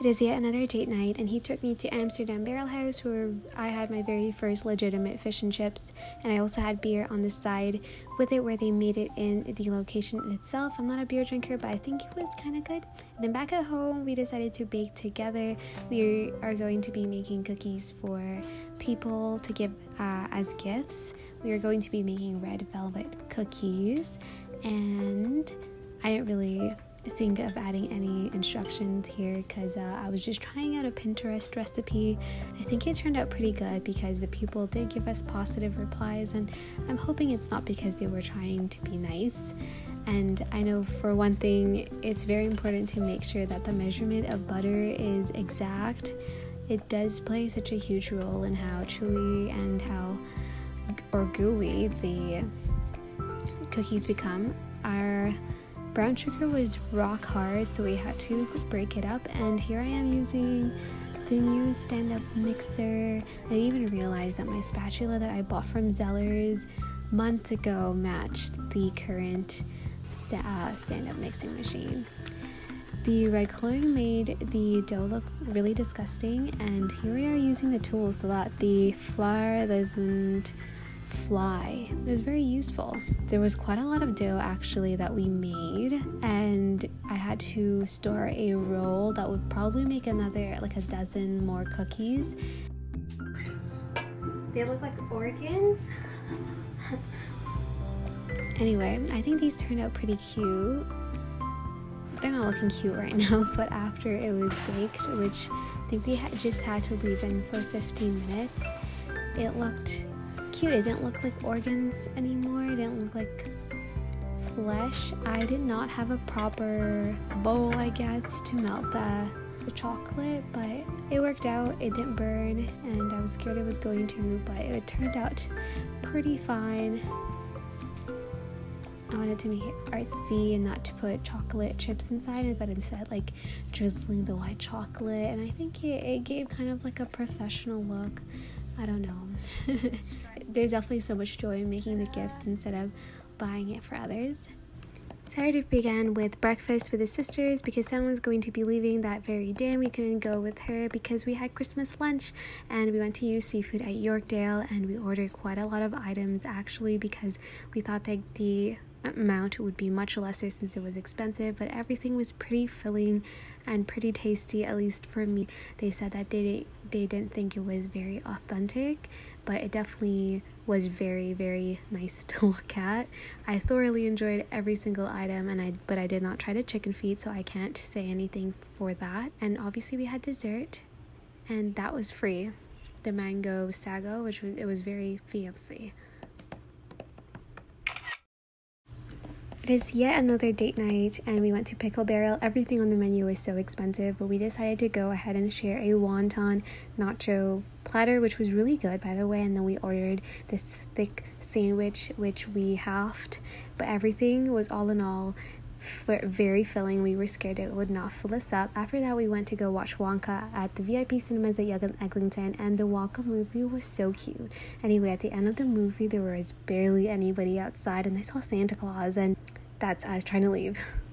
It is yet another date night, and he took me to Amsterdam Barrel House where I had my very first legitimate fish and chips, and I also had beer on the side with it where they made it in the location itself. I'm not a beer drinker, but I think it was kind of good. And then back at home, we decided to bake together. We are going to be making cookies for people to give uh, as gifts. We are going to be making red velvet cookies, and I didn't really think of adding any instructions here because uh, I was just trying out a Pinterest recipe. I think it turned out pretty good because the people did give us positive replies, and I'm hoping it's not because they were trying to be nice. And I know for one thing, it's very important to make sure that the measurement of butter is exact. It does play such a huge role in how chewy and how or gooey the cookies become. Our brown sugar was rock hard, so we had to break it up. And here I am using the new stand up mixer. I didn't even realize that my spatula that I bought from Zellers months ago matched the current st- uh, stand up mixing machine. The red coloring made the dough look really disgusting, and here we are using the tools so that the flour doesn't fly. It was very useful. There was quite a lot of dough actually that we made, and I had to store a roll that would probably make another like a dozen more cookies. They look like organs. anyway, I think these turned out pretty cute. They're not looking cute right now, but after it was baked, which I think we just had to leave in for 15 minutes, it looked cute. It didn't look like organs anymore. It didn't look like flesh. I did not have a proper bowl, I guess, to melt the, the chocolate, but it worked out. It didn't burn, and I was scared it was going to, but it turned out pretty fine. I wanted to make it artsy and not to put chocolate chips inside it, but instead like drizzling the white chocolate. And I think it, it gave kind of like a professional look. I don't know. There's definitely so much joy in making the gifts instead of buying it for others. Saturday began with breakfast with the sisters because someone's going to be leaving that very day and we couldn't go with her because we had Christmas lunch and we went to use seafood at Yorkdale and we ordered quite a lot of items actually because we thought that the amount would be much lesser since it was expensive, but everything was pretty filling and pretty tasty, at least for me. They said that they they didn't think it was very authentic, but it definitely was very, very nice to look at. I thoroughly enjoyed every single item, and I but I did not try the chicken feet, so I can't say anything for that. And obviously, we had dessert, and that was free. The mango sago, which was it was very fancy. It is yet another date night, and we went to Pickle Barrel. Everything on the menu was so expensive, but we decided to go ahead and share a wonton nacho platter, which was really good, by the way. And then we ordered this thick sandwich, which we halved, but everything was all in all very filling. We were scared it would not fill us up. After that, we went to go watch Wonka at the VIP cinemas at and Eglinton, and the Wonka movie was so cute. Anyway, at the end of the movie, there was barely anybody outside, and I saw Santa Claus, and that's us trying to leave.